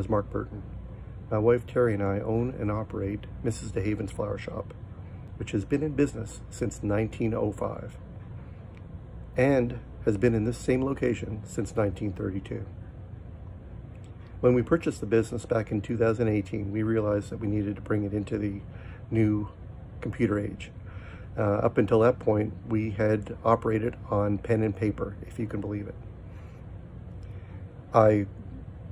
is Mark Burton. My wife Terry and I own and operate Mrs. DeHaven's Flower Shop, which has been in business since 1905 and has been in this same location since 1932. When we purchased the business back in 2018, we realized that we needed to bring it into the new computer age. Uh, up until that point, we had operated on pen and paper, if you can believe it. I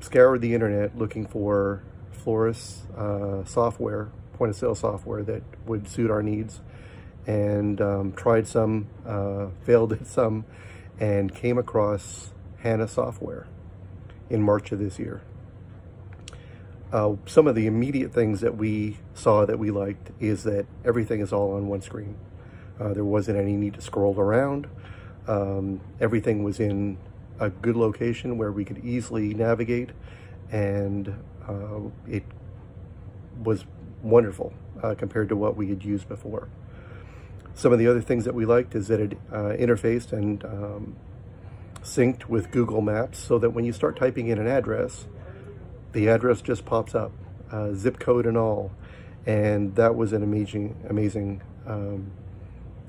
scoured the internet looking for Florist uh, software, point of sale software that would suit our needs and um, tried some, uh, failed at some, and came across HANA software in March of this year. Uh, some of the immediate things that we saw that we liked is that everything is all on one screen. Uh, there wasn't any need to scroll around. Um, everything was in a good location where we could easily navigate and uh, it was wonderful uh, compared to what we had used before. Some of the other things that we liked is that it uh, interfaced and um, synced with Google Maps so that when you start typing in an address, the address just pops up, uh, zip code and all. And that was an amazing, amazing um,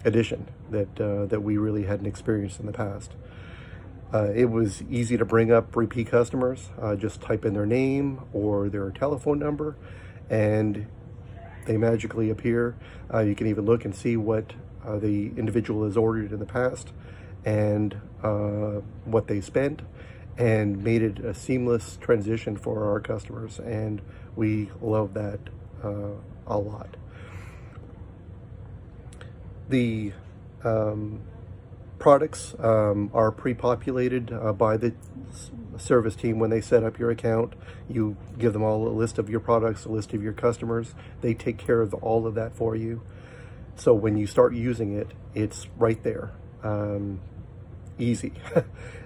addition that, uh, that we really hadn't experienced in the past. Uh, it was easy to bring up repeat customers. Uh, just type in their name or their telephone number and they magically appear. Uh, you can even look and see what uh, the individual has ordered in the past and uh, what they spent and made it a seamless transition for our customers and we love that uh, a lot. The um, products um, are pre-populated uh, by the service team when they set up your account. You give them all a list of your products, a list of your customers. They take care of all of that for you. So when you start using it, it's right there. Um, easy.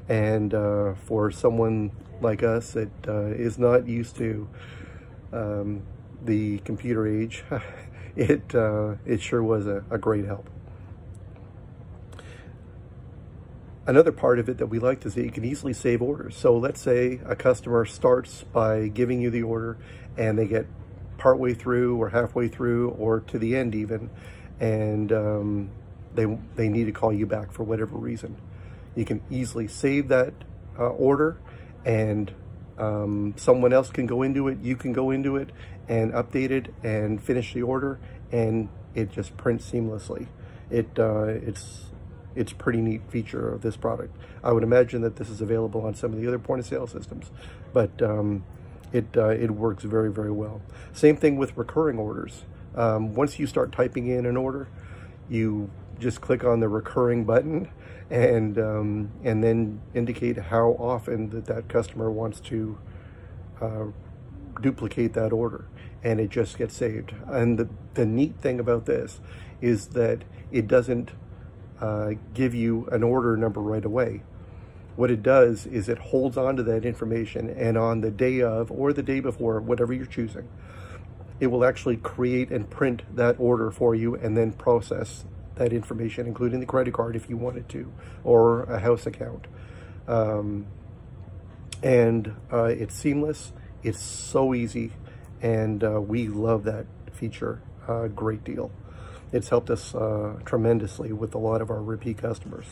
and uh, for someone like us that uh, is not used to um, the computer age, it, uh, it sure was a, a great help. Another part of it that we liked is that you can easily save orders. So let's say a customer starts by giving you the order and they get partway through or halfway through or to the end even, and um, they, they need to call you back for whatever reason. You can easily save that uh, order and um, someone else can go into it, you can go into it and update it and finish the order and it just prints seamlessly. It, uh, it's it's a pretty neat feature of this product. I would imagine that this is available on some of the other point of sale systems, but um, it, uh, it works very, very well. Same thing with recurring orders. Um, once you start typing in an order, you just click on the recurring button and um, and then indicate how often that that customer wants to uh, duplicate that order and it just gets saved. And the, the neat thing about this is that it doesn't uh, give you an order number right away. What it does is it holds on to that information and on the day of or the day before, whatever you're choosing, it will actually create and print that order for you and then process that information, including the credit card if you wanted to, or a house account. Um, and uh, it's seamless. It's so easy. And uh, we love that feature a great deal it's helped us uh, tremendously with a lot of our repeat customers.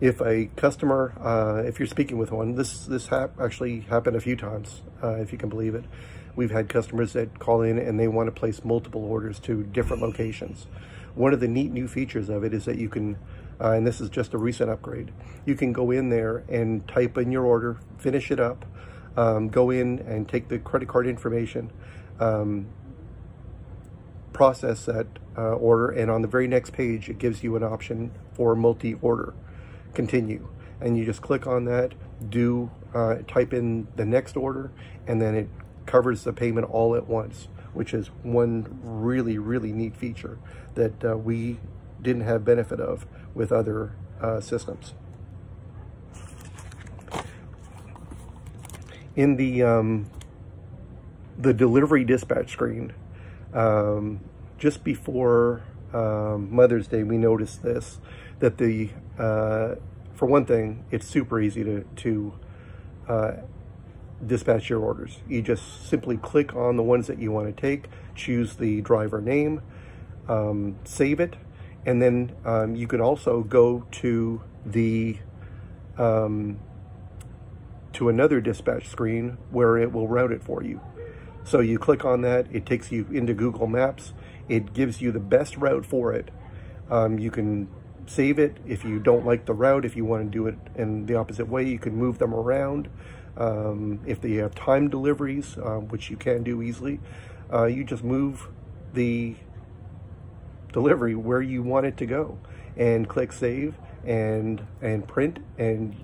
If a customer, uh, if you're speaking with one, this this hap actually happened a few times, uh, if you can believe it. We've had customers that call in and they want to place multiple orders to different locations. One of the neat new features of it is that you can, uh, and this is just a recent upgrade, you can go in there and type in your order, finish it up, um, go in and take the credit card information, um, process that uh, order and on the very next page it gives you an option for multi-order. Continue. And you just click on that do uh, type in the next order and then it covers the payment all at once which is one really really neat feature that uh, we didn't have benefit of with other uh, systems. In the um, the delivery dispatch screen um, just before um, Mother's Day, we noticed this, that the, uh, for one thing, it's super easy to, to uh, dispatch your orders. You just simply click on the ones that you want to take, choose the driver name, um, save it, and then um, you can also go to the um, to another dispatch screen where it will route it for you. So you click on that, it takes you into Google Maps, it gives you the best route for it. Um, you can save it if you don't like the route, if you want to do it in the opposite way, you can move them around. Um, if they have time deliveries, uh, which you can do easily, uh, you just move the delivery where you want it to go and click save and and print and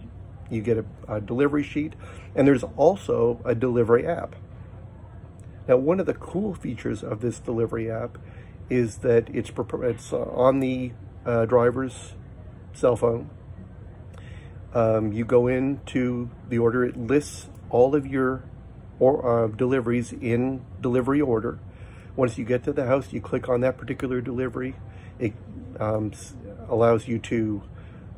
you get a, a delivery sheet and there's also a delivery app now one of the cool features of this delivery app is that it's it's uh, on the uh, driver's cell phone um, you go into the order it lists all of your or uh, deliveries in delivery order once you get to the house, you click on that particular delivery. It um, allows you to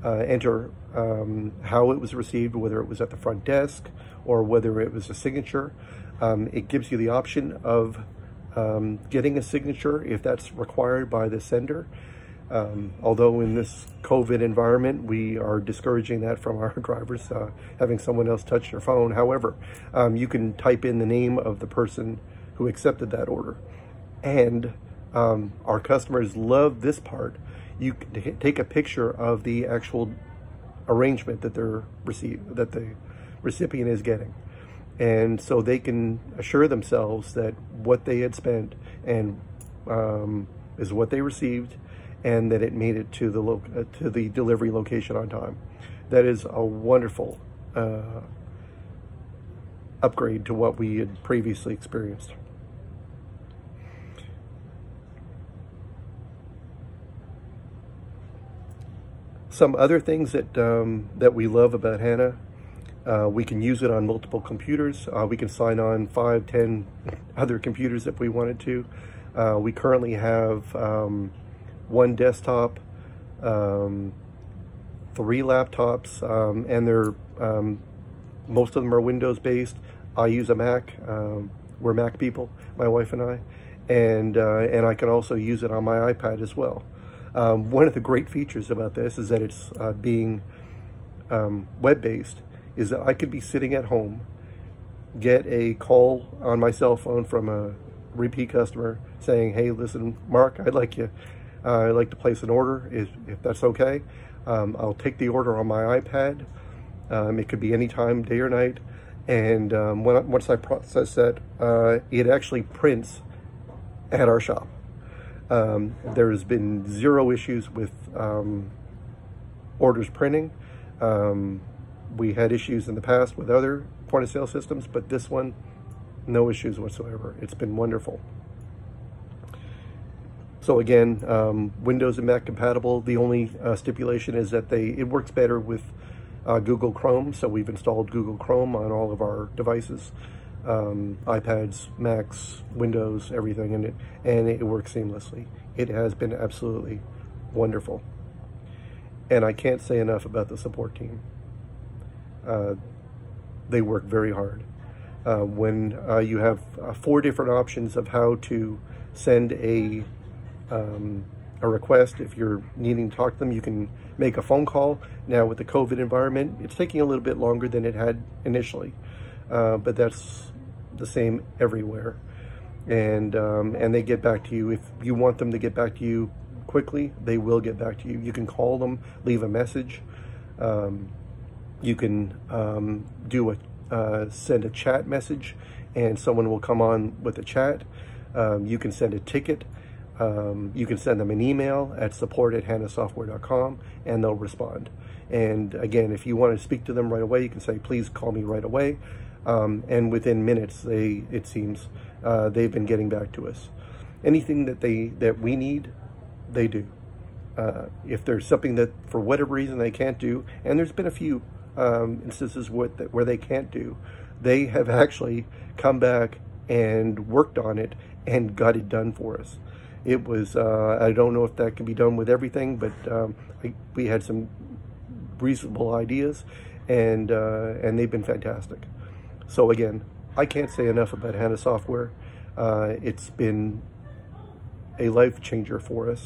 uh, enter um, how it was received, whether it was at the front desk or whether it was a signature. Um, it gives you the option of um, getting a signature if that's required by the sender. Um, although in this COVID environment, we are discouraging that from our drivers, uh, having someone else touch their phone. However, um, you can type in the name of the person who accepted that order and um, our customers love this part. You take a picture of the actual arrangement that they're receive that the recipient is getting, and so they can assure themselves that what they had spent and um, is what they received, and that it made it to the lo- uh, to the delivery location on time. That is a wonderful uh, upgrade to what we had previously experienced. Some other things that, um, that we love about HANA, uh, we can use it on multiple computers. Uh, we can sign on five, ten other computers if we wanted to. Uh, we currently have um, one desktop, um, three laptops, um, and they're um, most of them are Windows based. I use a Mac. Um, we're Mac people, my wife and I, and uh, and I can also use it on my iPad as well. Um, one of the great features about this is that it's uh, being web-based, is that I could be sitting at home, get a call on my cell phone from a repeat customer saying, hey, listen, Mark, I'd like you, uh, I'd like to place an order, if, if that's okay. Um, I'll take the order on my iPad. Um, it could be any time, day or night. And um, when, once I process that, uh, it actually prints at our shop. Um, there's been zero issues with um, orders printing. Um, we had issues in the past with other point of sale systems, but this one, no issues whatsoever. It's been wonderful. So again, um, Windows and Mac compatible. The only uh, stipulation is that they it works better with uh, Google Chrome. So we've installed Google Chrome on all of our devices um, iPads, Macs, Windows, everything in it, and it works seamlessly. It has been absolutely wonderful. And I can't say enough about the support team. Uh, they work very hard. Uh, when uh, you have four different options of how to send a um, a request, if you're needing to talk to them, you can make a phone call. Now with the COVID environment, it's taking a little bit longer than it had initially, uh, but that's the same everywhere. And, um, and they get back to you. If you want them to get back to you quickly, they will get back to you. You can call them, leave a message. Um, you can um, do a uh, send a chat message, and someone will come on with a chat. Um, you can send a ticket. Um, you can send them an email at support at hanasoftware.com, and they'll respond. And again, if you want to speak to them right away, you can say, please call me right away. Um, and within minutes, they it seems uh, they've been getting back to us. Anything that they that we need, they do. Uh, if there's something that for whatever reason they can't do, and there's been a few um, instances where, where they can't do, they have actually come back and worked on it and got it done for us. It was, uh, I don't know if that can be done with everything, but um, I, we had some reasonable ideas and uh, and they've been fantastic. So again, I can't say enough about HANA software. Uh, it's been a life changer for us.